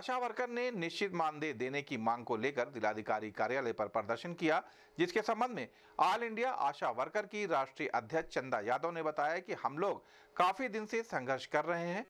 आशा worker ने निश्चित मानदेय देने की मांग को लेकर जिलाधिकारी कार्यालय पर प्रदर्शन किया, जिसके संबंध में ऑल इंडिया आशा वर्कर की राष्ट्रीय अध्यक्ष चंदा यादव ने बताया कि हम लोग काफ़ी दिन से संघर्ष कर रहे हैं।